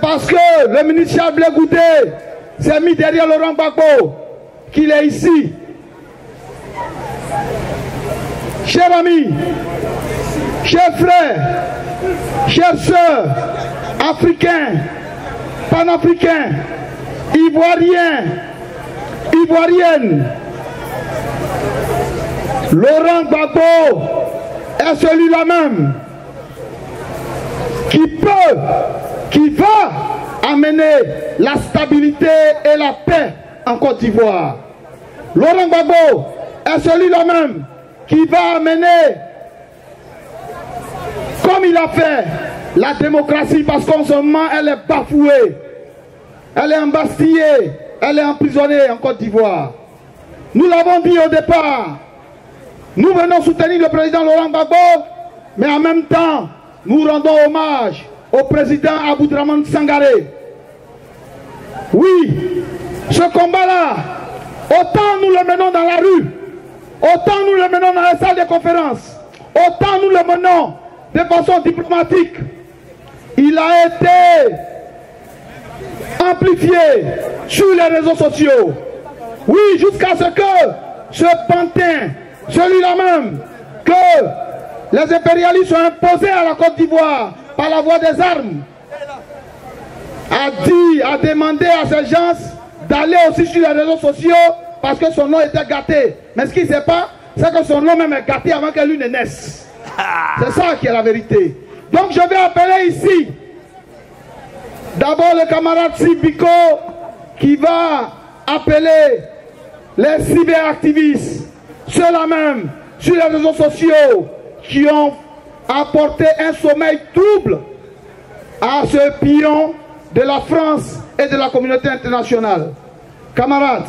Parce que le ministre Charles Goudé s'est mis derrière Laurent Gbagbo qu'il est ici. Chers amis, chers frères, chers sœurs, africains, panafricains, ivoiriens, ivoiriennes, Laurent Gbagbo est celui-là même qui peut, qui va amener la stabilité et la paix en Côte d'Ivoire. Laurent Gbagbo est celui-là même qui va amener, comme il a fait, la démocratie parce qu'en ce moment elle est bafouée, elle est embastillée, elle est emprisonnée en Côte d'Ivoire. Nous l'avons dit au départ, nous venons soutenir le président Laurent Gbagbo, mais en même temps, nous rendons hommage au président Aboudraman Sangaré. Oui, ce combat-là, autant nous le menons dans la rue, autant nous le menons dans la salle de conférence, autant nous le menons de façon diplomatique, il a été amplifié sur les réseaux sociaux. Oui, jusqu'à ce que ce pantin, celui-là même, que les impérialistes ont imposé à la Côte d'Ivoire par la voie des armes, a dit, a demandé à ces gens d'aller aussi sur les réseaux sociaux parce que son nom était gâté. Mais ce qu'il ne sait pas, c'est que son nom même est gâté avant que lui ne naisse. C'est ça qui est la vérité. Donc je vais appeler ici d'abord le camarade Sibiko qui va appeler les cyberactivistes, ceux-là même sur les réseaux sociaux qui ont apporté un sommeil double à ce pion de la France et de la communauté internationale. Camarades,